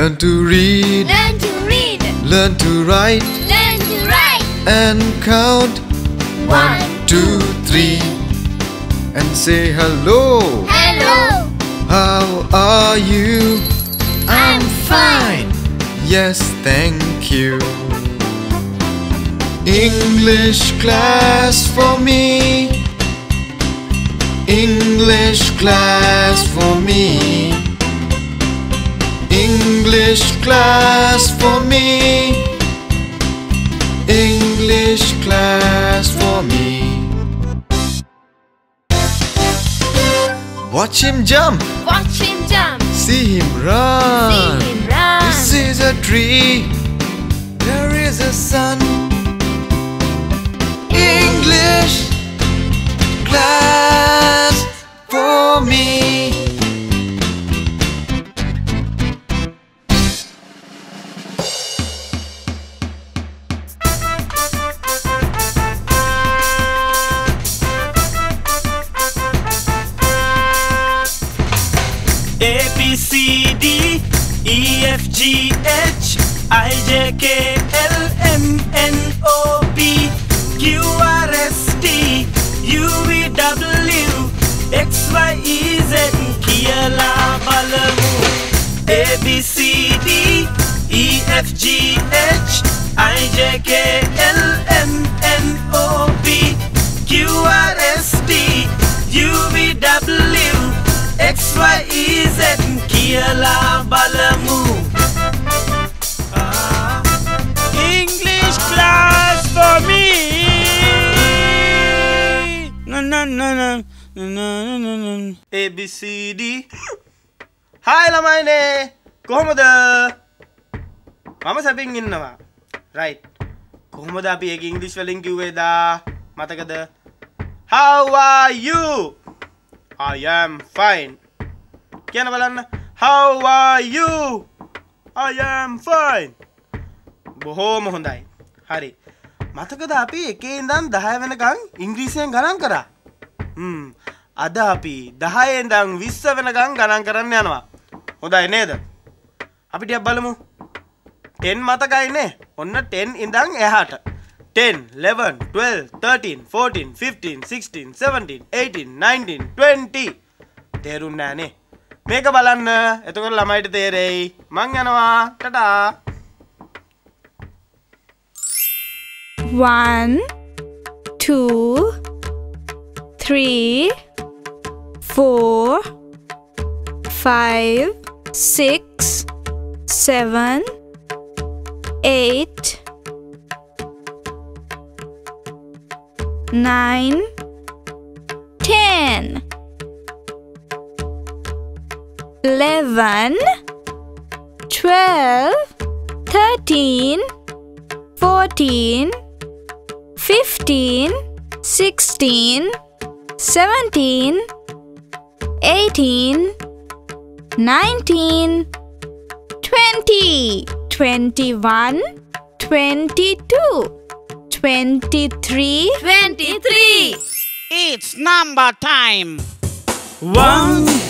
Learn to read, Learn to read. learn to write, Learn to write. and count. One, two, three, and say hello. Hello. How are you? I'm fine. Yes, thank you. English class for me. English class for me. English class for me. English class for me. Watch him jump. Watch him jump. See him run. See him run. This is a tree. There is a sun. English class for me. E F G H I J K L M N O P Q R S T U V W X Y E Z Kiala Balamu A B C D E F G H I J K L M N O P Q R S T U V W X Y E Z කියලා බලමු. English class for me. Na na na na na na na na A B C D. Hi ළමයිනේ. කොහොමද? මම සැපින් ඉන්නවා. රයි් කොහොමද අපි ඒ English වලින් කිව්වේදා? මතකද? How are you? I am fine. කියන බලන්න. How are you? I am fine. බොහෝම හොඳයි. හරි. මතකද අපි එකේ ඉඳන් 10 වෙනකන් ඉංග්‍රීසියෙන් ගණන් කරා. හ්ම්. අද අපි 10 ඉඳන් 20 වෙනකන් ගණන් කරන්න යනවා. හොඳයි නේද? අපි ටිකක් බලමු. 10 මතකයිනේ. ඔන්න 10 ඉඳන් එහාට. 10, 11, 12, 13, 14, 15, 16, 17, 18, 19, 20 තේරුම් නෑනේ මේක බලන්න. එතකොට ළමයිට තේරෙයි. මං යනවා. Ta-ta. One, two, three, four, five, six, seven, eight, nine, ten, eleven, twelve, thirteen, fourteen, fifteen, sixteen, seventeen, eighteen, nineteen, twenty, twenty-one, twenty-two. 23 23 It's number time. 1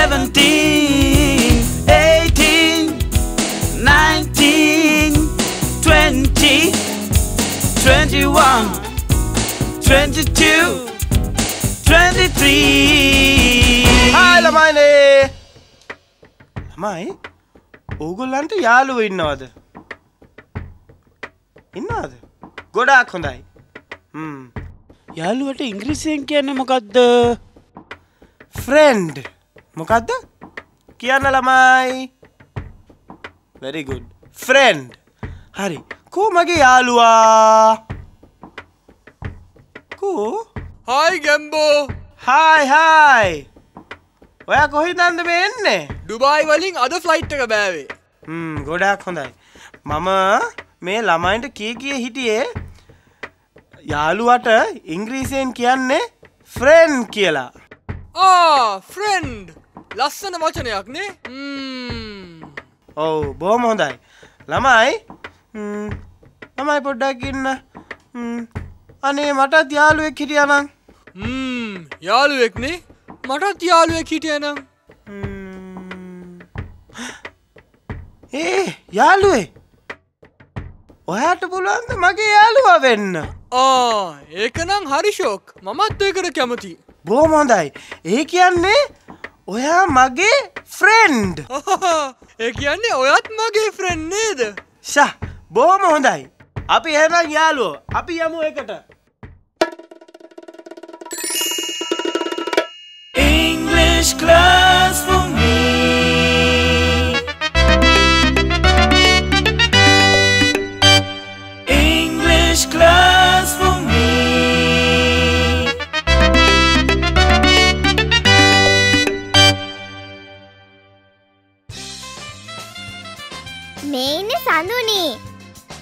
17, 18, 19, 20, 21, 22, 23. Hi ළමයිනේ ළමයි ඕගොල්ලන්ට යාළුව ඉන්නවද? ඉන්නවද? ගොඩාක් හොඳයි. හ්ම්. යාළුවට ඉංග්‍රීසියෙන් කියන්නේ මොකක්ද ෆ්‍රෙන්ඩ් මොකක්ද කියන්න ළමයි. වැරිගුඩ් ෆ්‍රෙන්ඩ් හරි. කෝ මගේ යාළුවා? කෝ? හායි ගැම්බෝ හායි හායි ඔය කොහි දන්ද මේ එන්නේ? ඩුබායි වලින් අද ෆ්ලයිට් එක බෑවේ. ගොඩක් හොඳයි. මම මේ ළමයින්ට කිය කිය හිටියේ? යාළුවට ඉංග්‍රීසියෙන් කියන්නේ ෆ්‍රෙන්් කියලා ආ ෆ්‍රෙන්ඩ් ලස්සන වචනයක් නේ. ඔවු බොහොම හොඳයි ළමයි ළමයි පොඩ්ඩක් ඉන්න අනේ මටත් යාළුවෙක් හිටියනං ම්ම්, යාළුවෙක්නේ මටත් යාළුවෙක් හිටියනම් ඒ යාළුවේ ඔයාට පුළුවන්ද මගේ යාළුවා වෙන්න ආ ඒකනම් හරිශෝක් මමත් ඒකට කැමති බෝම හොඳයි. ඒ කියන්නේ ඔයා මගේ ෆ්‍රෙන්ඩ් ඒ කියන්නේ ඔයත් මගේ ෆ්‍රෙන්් නේද? ශ බෝම හොඳයි. අපි එනම් යාලුවෝ අපි යමු එකට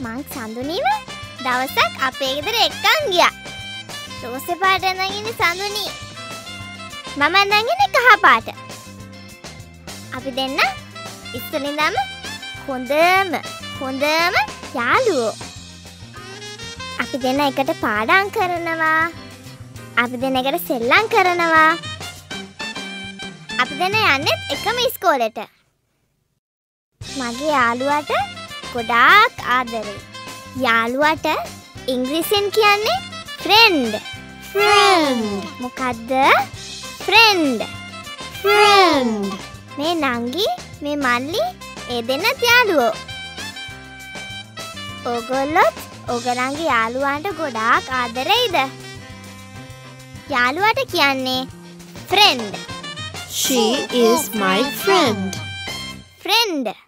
මං සඳුනීව දවසක් අපේ ගෙදර එක්කන් ගියා. රෝසෙ පාට ඇඳගෙන සඳුනී. මම ඇඳගෙන කහ පාට. අපි දෙන්න ඉස්සලින්දම හොඳම හොඳම යාළුවෝ. අපි දෙන්න එකට පාඩම් කරනවා. අපි දෙන්න එකට සෙල්ලම් කරනවා. අපි දෙන්න යන්නෙත් එකම ඉස්කෝලෙට. මගේ යාළුවට ගොඩාක් ආදරේ. යාළුවට ඉංග්‍රීසියෙන් කියන්නේ ෆ්‍රෙන්ඩ්. ෆ්‍රෙන්ඩ්. මොකද්ද? ෆ්‍රෙන්ඩ්. ෆ්‍රෙන්ඩ්. මේ නංගි මේ මල්ලි ඒ දෙන්නත් යාළුවෝ. ඕගොල්ලොත් ඕගලන්ගේ යාළුවන්ට ගොඩාක් ආදරෙයිද? යාළුවට කියන්නේ friend. She is my friend. Friend.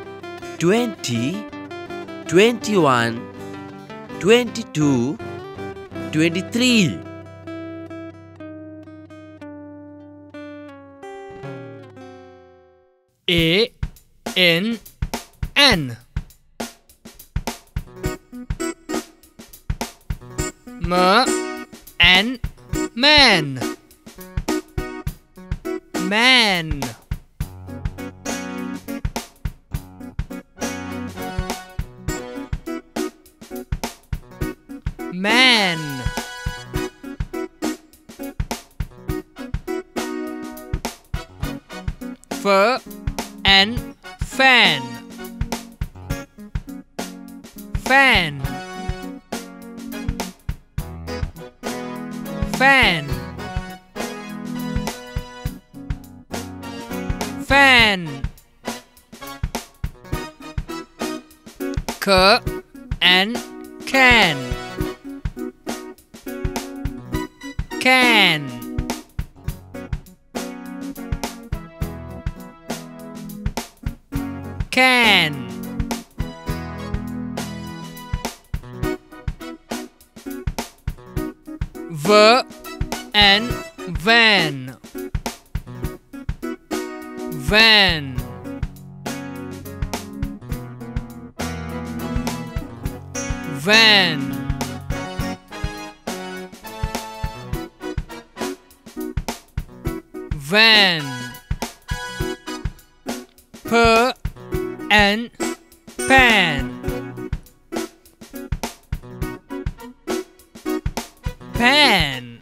20, 21, 22, 23. A N N. M N Man Man. Man and fan. Fan. Fan. Fan. K and can. Can Can V and van. Van. Van. Van pen, pen, pen.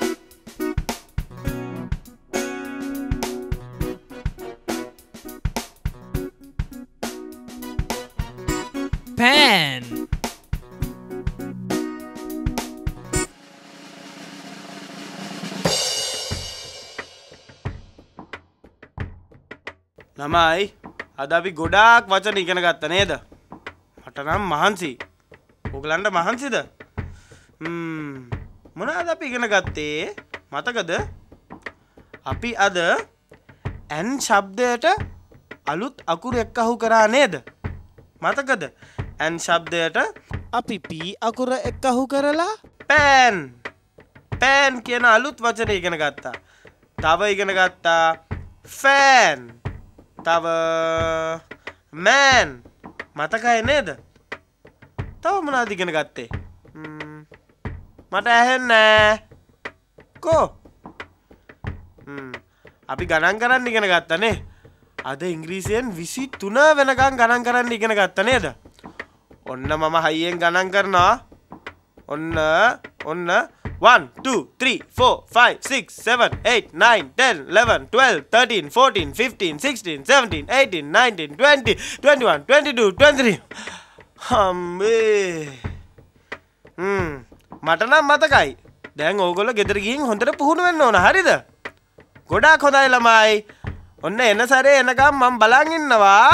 Pen. Namai. අද අපි ගොඩාක් වචන ඉගෙන ගත්ත නේද? මට නම් මහන්සි. ඔගලන්ට මහන්සිද? මොනාද අපි ඉගෙන ගත්තේ? මතකද? අපි අද ඇන් ශබ්දයට අලුත් අකුරු එක් අහු කරා නේද? මතකද? ඇන් ශබ්දයට අපි පී අකුර එක් අහු කරලා පෑන් පෑන් කියන අලුත් වචන ඉගෙන ගත්තා. තව ඉගෙන ගත්තා ෆෑන් තව මෑන්. මතකයි නේද? තව මොනාද ඉගෙන ගත්තේ? ම්ම්, මට ඇහෙන්නෑ කෝ? ම්ම්, අපි ගණන් කරන්න ඉගෙන ගත්තනේ අද ඉංග්‍රීසියෙන් විසි තුන වෙනකං ගණන් කරන්න ඉගෙන ගත්ත නේද? ඔන්න මම හයියෙන් ගණන් කරනවා. ඔන්න ඔන්න. 1 2 3 4 5 6 7 8 9 10 11 12 13 14 15 16 17 18 19 20 21 22 23 හම්බේ. හ්ම්. මට නම් මතකයි. දැන් ඕගොල්ලෝ ගෙදර ගිහින් හොඳට පුහුණු වෙන්න ඕන. හරිද? ගොඩාක් හොඳයි ළමයි. ඔන්න එන සැරේ එනකම් මම බලන් ඉන්නවා.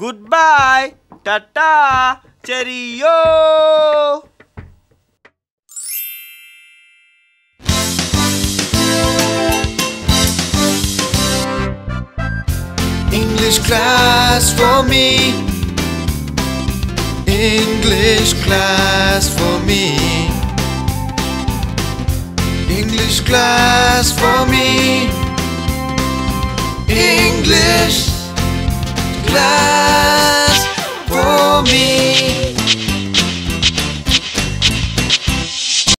Goodbye tata. Cheerio English class for me. English class for me. English class for me. English class for me.